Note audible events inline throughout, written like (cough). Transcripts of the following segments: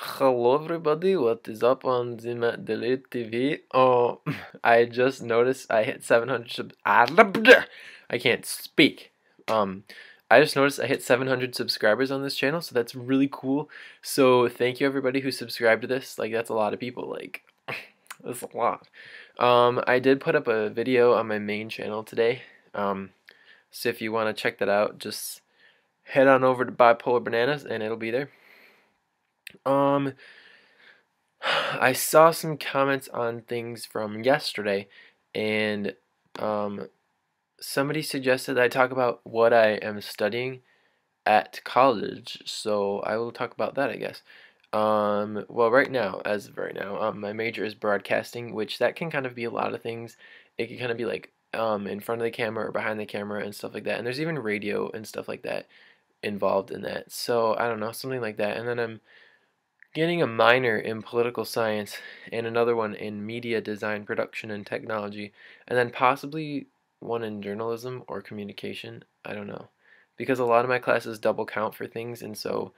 Hello everybody, what is up on the Daly TV? Oh, (clears throat) I just noticed I hit 700 sub- (clears throat) I can't speak. Um, I just noticed I hit 700 subscribers on this channel, so that's really cool. So thank you everybody who subscribed to this. Like that's a lot of people. Like (clears throat) that's a lot. Um, I did put up a video on my main channel today. Um, so if you want to check that out, just head on over to Bipolar Bananas and it'll be there. Um, I saw some comments on things from yesterday, and um, somebody suggested I talk about what I am studying at college, so I will talk about that, I guess. Um, well, right now, as of right now, um, my major is broadcasting, which that can kind of be a lot of things. It can kind of be like um, in front of the camera or behind the camera and stuff like that. And there's even radio and stuff like that involved in that. So I don't know, something like that. And then I'm getting a minor in political science and another one in media design, production, and technology, and then possibly one in journalism or communication. I don't know. Because a lot of my classes double count for things, and so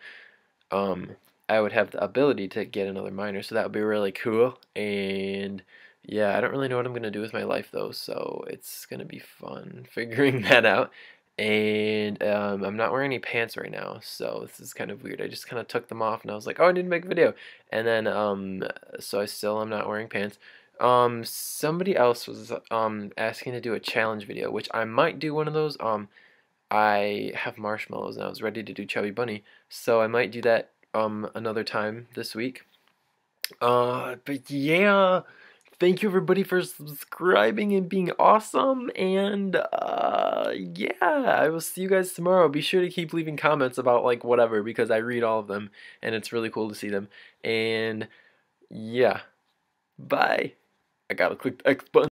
um, I would have the ability to get another minor, so that would be really cool. And yeah, I don't really know what I'm going to do with my life though, so it's going to be fun (laughs) figuring that out and um, I'm not wearing any pants right now, so this is kind of weird. I just kind of took them off, and I was like, oh, I need to make a video, and then um, so I still am not wearing pants. Um, somebody else was um asking to do a challenge video, which I might do one of those. Um, I have marshmallows, and I was ready to do Chubby Bunny, so I might do that um another time this week. Uh, but yeah thank you everybody for subscribing and being awesome. And uh, yeah, I will see you guys tomorrow. Be sure to keep leaving comments about like whatever because I read all of them and it's really cool to see them. And yeah, bye. I gotta click X button.